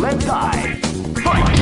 Let's die. Fight!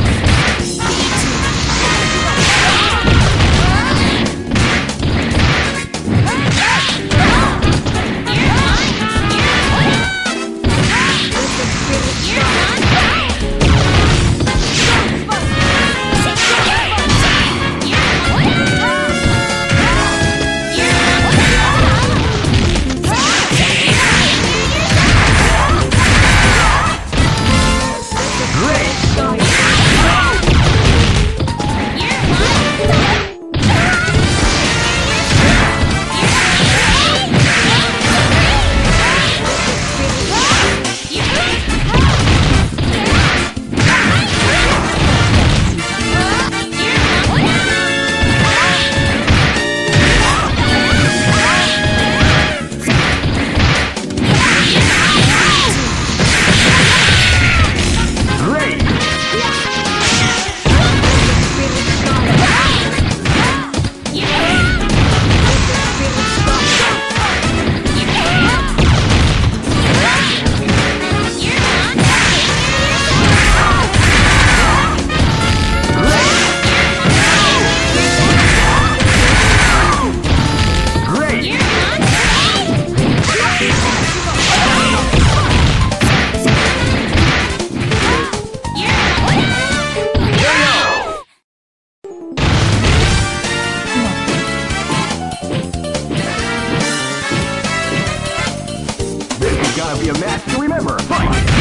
To remember. Fight!